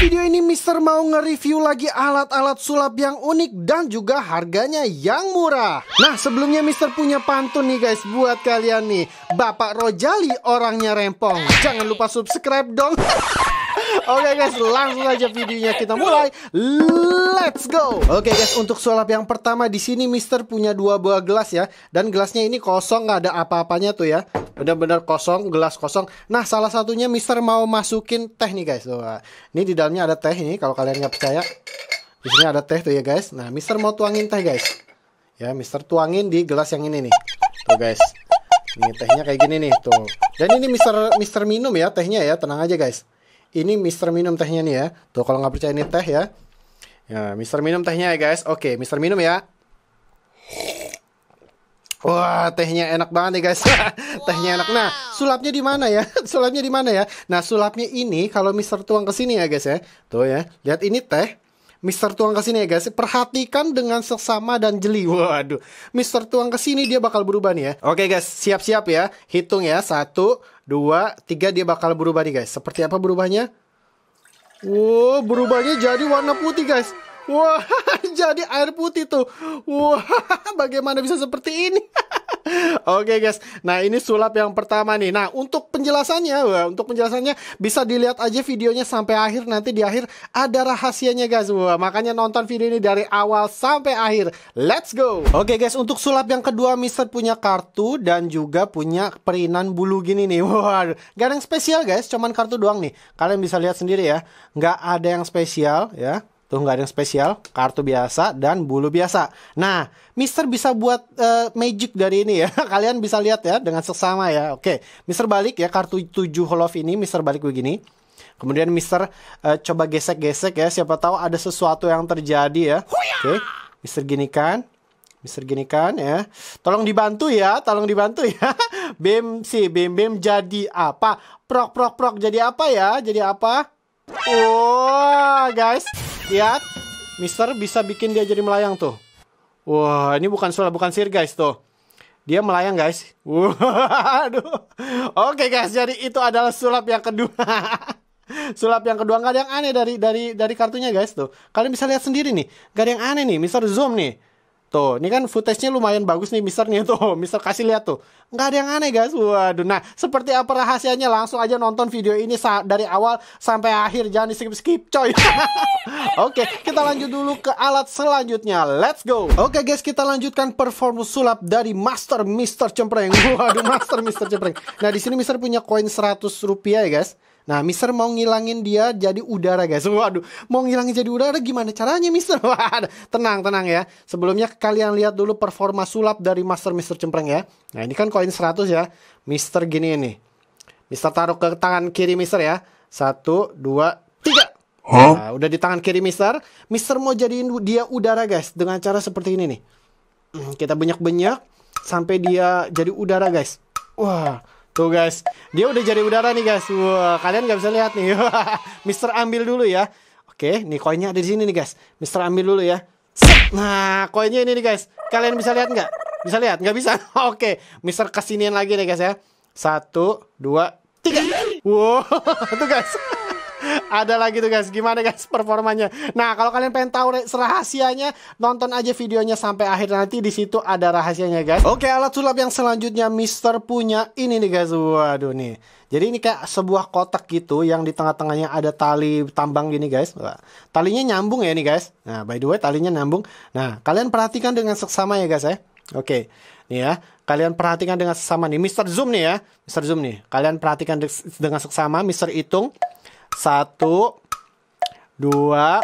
video ini Mister mau nge-review lagi alat-alat sulap yang unik dan juga harganya yang murah. Nah, sebelumnya Mister punya pantun nih guys buat kalian nih. Bapak Rojali orangnya rempong. Jangan lupa subscribe dong. Oke guys, langsung aja videonya kita mulai. Let's go. Oke guys, untuk sulap yang pertama di sini Mister punya dua buah gelas ya, dan gelasnya ini kosong nggak ada apa-apanya tuh ya. Benar-benar kosong, gelas kosong. Nah, salah satunya Mister mau masukin teh nih guys. Tuh, ini di dalamnya ada teh ini. Kalau kalian nggak percaya, di sini ada teh tuh ya guys. Nah, Mister mau tuangin teh guys. Ya, Mister tuangin di gelas yang ini nih. Tuh guys. Ini tehnya kayak gini nih tuh. Dan ini Mister Mister minum ya tehnya ya, tenang aja guys. Ini Mister minum tehnya nih ya. Tuh kalau nggak percaya ini teh ya. Ya, Mister minum tehnya ya guys. Oke, Mister minum ya. Wah, tehnya enak banget nih guys. tehnya enak. Nah, sulapnya di mana ya? sulapnya di mana ya? Nah, sulapnya ini kalau Mister tuang ke sini ya guys ya. Tuh ya. Lihat ini teh. Mister tuang ke sini ya guys. Perhatikan dengan seksama dan jeli. Waduh. Mister tuang ke sini dia bakal berubah nih ya. Oke guys, siap-siap ya. Hitung ya. Satu, dua, tiga dia bakal berubah nih guys. Seperti apa berubahnya? Wow, berubahnya jadi warna putih guys. Wah, jadi air putih tuh. Wah, bagaimana bisa seperti ini? Oke guys, nah ini sulap yang pertama nih. Nah untuk penjelasannya, wah, untuk penjelasannya bisa dilihat aja videonya sampai akhir. Nanti di akhir ada rahasianya guys. Wah, makanya nonton video ini dari awal sampai akhir. Let's go. Oke guys, untuk sulap yang kedua, Mister punya kartu dan juga punya perinan bulu gini nih. Wah, gak ada yang spesial guys, cuman kartu doang nih. Kalian bisa lihat sendiri ya, nggak ada yang spesial ya. Tuh nggak ada yang spesial, kartu biasa dan bulu biasa. Nah, Mister bisa buat uh, magic dari ini ya. Kalian bisa lihat ya dengan seksama ya. Oke, Mister balik ya kartu 7 holof ini Mister balik begini. Kemudian Mister uh, coba gesek-gesek ya, siapa tahu ada sesuatu yang terjadi ya. Oke, Mister gini kan. Mister gini kan ya. Tolong dibantu ya, tolong dibantu ya. Bem sih, bem bem jadi apa? Prok prok prok jadi apa ya? Jadi apa? Wah, wow, guys. Lihat, Mister bisa bikin dia jadi melayang tuh. Wah, ini bukan sulap, bukan sir guys tuh. Dia melayang guys. Waduh. Oke guys, jadi itu adalah sulap yang kedua. sulap yang kedua nggak ada yang aneh dari dari dari kartunya guys tuh. Kalian bisa lihat sendiri nih, nggak ada yang aneh nih. Mister zoom nih. Tuh, ini kan footage-nya lumayan bagus nih Mister nih tuh. Mister kasih lihat tuh. Nggak ada yang aneh guys. Waduh. Nah, seperti apa rahasianya? Langsung aja nonton video ini dari awal sampai akhir. Jangan di skip-skip coy. Oke, kita lanjut dulu ke alat selanjutnya. Let's go. Oke guys, kita lanjutkan perform sulap dari Master Mister Cempreng. Waduh, Master Mister Cempreng. Nah, di sini Mister punya koin 100 rupiah ya guys. Nah, Mister mau ngilangin dia jadi udara, guys. Waduh, mau ngilangin jadi udara gimana caranya, Mister? Waduh, tenang, tenang ya. Sebelumnya kalian lihat dulu performa sulap dari Master Mister Cempreng ya. Nah, ini kan koin 100 ya. Mister gini nih. Mister taruh ke tangan kiri Mister ya. Satu, dua, tiga. Huh? Nah, udah di tangan kiri Mister. Mister mau jadiin dia udara, guys. Dengan cara seperti ini nih. Hmm, kita banyak-banyak sampai dia jadi udara, guys. Wah, Tuh guys, dia udah jadi udara nih guys. Wah, kalian nggak bisa lihat nih. Mister ambil dulu ya. Oke, nih koinnya ada di sini nih guys. Mister ambil dulu ya. Nah, koinnya ini nih guys. Kalian bisa lihat nggak? Bisa lihat? Nggak bisa? Oke, Mister kesinian lagi nih guys ya. Satu, dua, tiga. Wow, tuh guys ada lagi tuh guys. Gimana guys performanya? Nah kalau kalian pengen tahu rahasianya nonton aja videonya sampai akhir. Nanti di situ ada rahasianya guys. Oke alat sulap yang selanjutnya Mister punya ini nih guys. Waduh nih. Jadi ini kayak sebuah kotak gitu yang di tengah-tengahnya ada tali tambang gini guys. Talinya nyambung ya nih guys. Nah by the way talinya nyambung. Nah kalian perhatikan dengan seksama ya guys ya. Oke nih ya. Kalian perhatikan dengan seksama nih. Mister Zoom nih ya. Mister Zoom nih. Kalian perhatikan dengan seksama Mister hitung satu, dua,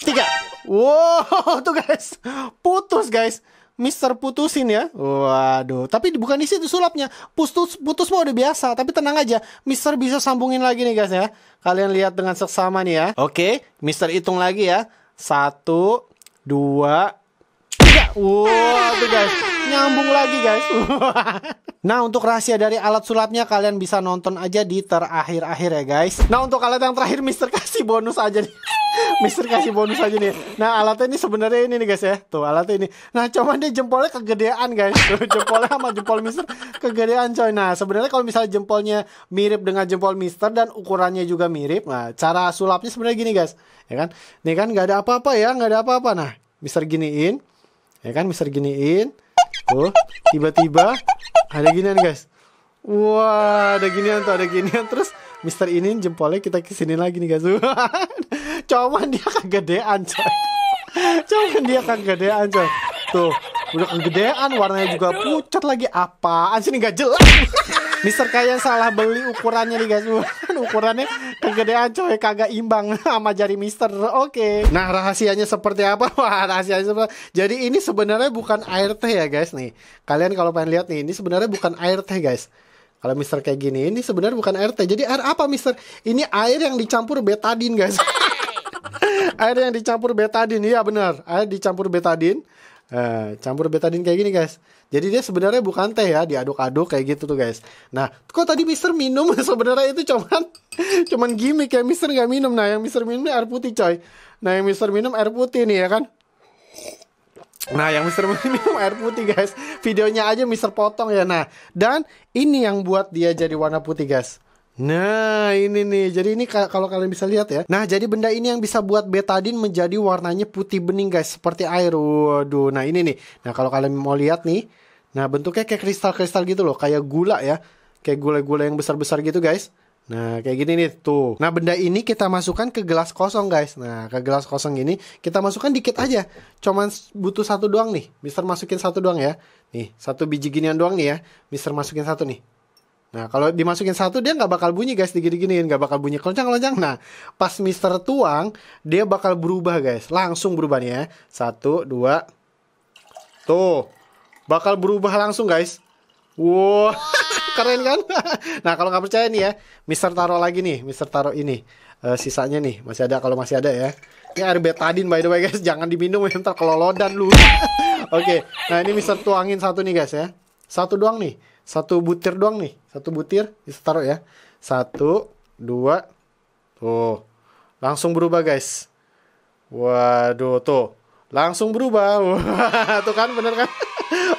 tiga. Wow, tuh guys, putus guys. Mister putusin ya. Waduh, tapi bukan di situ sulapnya. Putus putus mau udah biasa, tapi tenang aja. Mister bisa sambungin lagi nih guys ya. Kalian lihat dengan seksama nih ya. Oke, Mister hitung lagi ya. Satu, dua, tiga. Waduh guys, nyambung lagi guys. Nah untuk rahasia dari alat sulapnya kalian bisa nonton aja di terakhir-akhir ya guys Nah untuk alat yang terakhir Mister kasih bonus aja nih Mister kasih bonus aja nih. Nah alatnya ini sebenarnya ini nih guys ya. Tuh alatnya ini. Nah cuman dia jempolnya kegedean guys. Tuh jempolnya sama jempol Mister kegedean coy. Nah sebenarnya kalau misalnya jempolnya mirip dengan jempol Mister dan ukurannya juga mirip. Nah cara sulapnya sebenarnya gini guys. Ya kan? Nih kan nggak ada apa-apa ya, nggak ada apa-apa. Nah Mister giniin. Ya kan Mister giniin. Tuh tiba-tiba ada ginian guys. Wah, ada ginian tuh, ada ginian terus Mister ini jempolnya kita ke sini lagi nih guys. Cuman dia kegedean coy. Cuman dia kegedean coy. Tuh, udah kegedean warnanya juga pucat lagi. Apaan sih nggak jelas. Mister kayak salah beli ukurannya nih guys. ukurannya kegedean coy, kagak imbang sama jari Mister. Oke. Nah, rahasianya seperti apa? Wah, rahasianya seperti Jadi ini sebenarnya bukan air teh ya guys nih. Kalian kalau pengen lihat nih, ini sebenarnya bukan air teh guys. Kalau Mister kayak gini, ini sebenarnya bukan air teh. Jadi air apa Mister? Ini air yang dicampur betadin guys. air yang dicampur betadin, iya benar. Air dicampur betadin. Eh, campur betadin kayak gini guys. Jadi dia sebenarnya bukan teh ya, diaduk-aduk kayak gitu tuh guys. Nah, kok tadi Mister minum sebenarnya itu cuman cuman gimmick ya Mister nggak minum. Nah, yang Mister minum air putih coy. Nah, yang Mister minum air putih nih ya kan. Nah, yang Mister minum air putih guys. Videonya aja Mister potong ya. Nah, dan ini yang buat dia jadi warna putih guys. Nah, ini nih. Jadi ini kalau kalian bisa lihat ya. Nah, jadi benda ini yang bisa buat betadin menjadi warnanya putih bening guys, seperti air. Waduh. Nah, ini nih. Nah, kalau kalian mau lihat nih. Nah, bentuknya kayak kristal-kristal gitu loh, kayak gula ya. Kayak gula-gula yang besar-besar gitu guys. Nah, kayak gini nih tuh. Nah, benda ini kita masukkan ke gelas kosong, guys. Nah, ke gelas kosong ini kita masukkan dikit aja. Cuman butuh satu doang nih. Mister masukin satu doang ya. Nih, satu biji ginian doang nih ya. Mister masukin satu nih. Nah, kalau dimasukin satu dia nggak bakal bunyi guys, digini-giniin, nggak bakal bunyi keloncang-keloncang. Nah, pas Mister tuang, dia bakal berubah guys, langsung berubah nih ya. Satu, dua, tuh, bakal berubah langsung guys. Wow, keren kan? nah kalau nggak percaya nih ya, Mister taruh lagi nih, Mister taruh ini. Uh, sisanya nih masih ada kalau masih ada ya. Ini air betadine by the way guys, jangan diminum ya ntar kelolodan lu. Oke, okay. nah ini Mister tuangin satu nih guys ya. Satu doang nih, satu butir doang nih, satu butir, Mister taruh ya. Satu, dua, tuh, langsung berubah guys. Waduh tuh, langsung berubah. Tuh kan bener kan?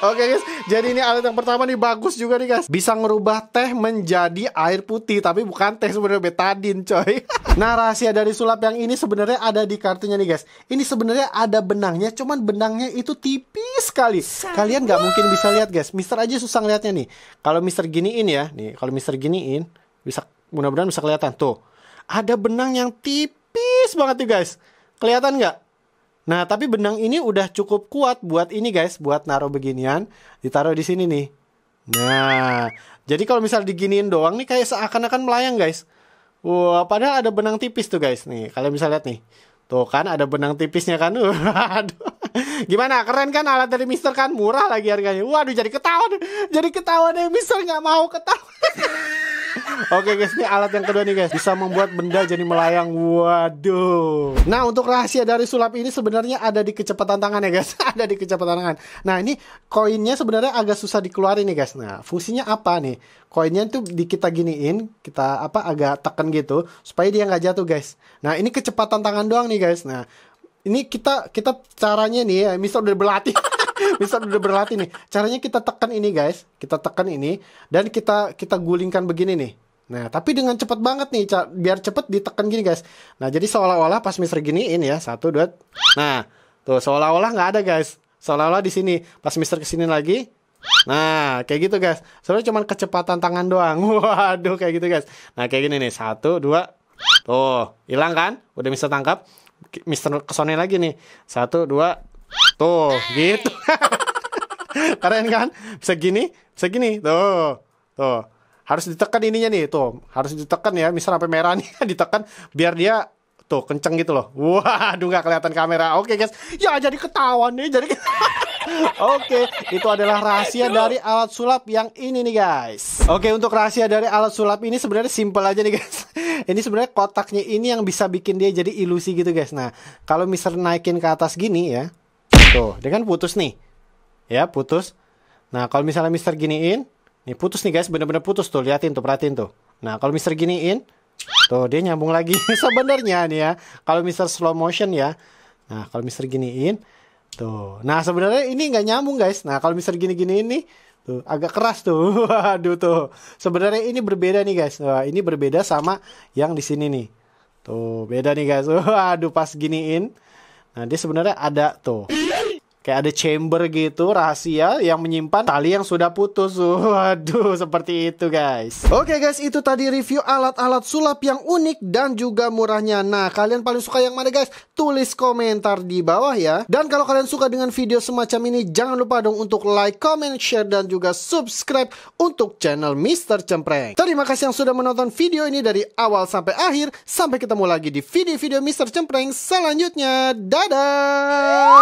Oke okay, guys, jadi ini alat yang pertama nih bagus juga nih guys. Bisa ngerubah teh menjadi air putih, tapi bukan teh sebenarnya betadin coy. nah rahasia dari sulap yang ini sebenarnya ada di kartunya nih guys. Ini sebenarnya ada benangnya, cuman benangnya itu tipis sekali. Kalian nggak mungkin bisa lihat guys. Mister aja susah ngeliatnya nih. Kalau Mister giniin ya, nih kalau Mister giniin bisa mudah-mudahan bisa kelihatan tuh. Ada benang yang tipis banget nih guys. Kelihatan nggak? Nah, tapi benang ini udah cukup kuat buat ini guys, buat naruh beginian, ditaruh di sini nih. Nah, jadi kalau misal diginiin doang nih kayak seakan-akan melayang guys. Wah, padahal ada benang tipis tuh guys. Nih, kalian bisa lihat nih. Tuh kan ada benang tipisnya kan. Waduh. Gimana? Keren kan alat dari Mister kan? Murah lagi harganya. Waduh, jadi ketawa. Jadi ketawa deh Mister nggak mau ketawa. Oke guys, ini alat yang kedua nih guys. Bisa membuat benda jadi melayang. Waduh. Nah, untuk rahasia dari sulap ini sebenarnya ada di kecepatan tangan ya guys. ada di kecepatan tangan. Nah, ini koinnya sebenarnya agak susah dikeluarin nih guys. Nah, fungsinya apa nih? Koinnya itu di kita giniin, kita apa agak tekan gitu supaya dia nggak jatuh guys. Nah, ini kecepatan tangan doang nih guys. Nah, ini kita kita caranya nih ya, misal udah berlatih. misal udah berlatih nih. Caranya kita tekan ini guys, kita tekan ini dan kita kita gulingkan begini nih. Nah, tapi dengan cepat banget nih, biar cepet ditekan gini guys. Nah, jadi seolah-olah pas Mister giniin ya, satu dua. Nah, tuh seolah-olah nggak ada guys. Seolah-olah di sini. Pas Mister ke sini lagi, Nah, kayak gitu guys. Soalnya cuma kecepatan tangan doang. Waduh, kayak gitu guys. Nah, kayak gini nih. Satu, dua. Tuh, hilang kan? Udah Mister tangkap. Mister kesone lagi nih. Satu, dua. Tuh, gitu. Keren kan? Bisa gini, bisa gini. Tuh, tuh. Harus ditekan ininya nih, tuh. Harus ditekan ya, misal sampai merah nih, ditekan biar dia tuh kenceng gitu loh. Waduh nggak kelihatan kamera. Oke guys, ya jadi ketahuan nih, jadi Oke, itu adalah rahasia dari alat sulap yang ini nih guys. Oke, untuk rahasia dari alat sulap ini sebenarnya simple aja nih guys. ini sebenarnya kotaknya ini yang bisa bikin dia jadi ilusi gitu guys. Nah, kalau misal naikin ke atas gini ya, tuh, dia kan putus nih. Ya, putus. Nah, kalau misalnya Mister giniin, nih putus nih guys, bener-bener putus tuh, liatin tuh, perhatiin tuh. Nah, kalau Mister giniin, Tuh, dia nyambung lagi. sebenarnya nih ya, kalau Mister slow motion ya. Nah, kalau Mister giniin, tuh. Nah, sebenarnya ini nggak nyambung guys. Nah, kalau Mister gini-gini ini, tuh agak keras tuh. Waduh tuh. Sebenarnya ini berbeda nih guys. Wah, ini berbeda sama yang di sini nih. Tuh, beda nih guys. Waduh, pas giniin. Nah, dia sebenarnya ada tuh kayak ada chamber gitu rahasia yang menyimpan tali yang sudah putus. Waduh, seperti itu guys. Oke guys, itu tadi review alat-alat sulap yang unik dan juga murahnya. Nah, kalian paling suka yang mana guys? Tulis komentar di bawah ya. Dan kalau kalian suka dengan video semacam ini, jangan lupa dong untuk like, comment, share dan juga subscribe untuk channel Mr. Cempreng. Terima kasih yang sudah menonton video ini dari awal sampai akhir. Sampai ketemu lagi di video-video Mr. Cempreng selanjutnya. Dadah!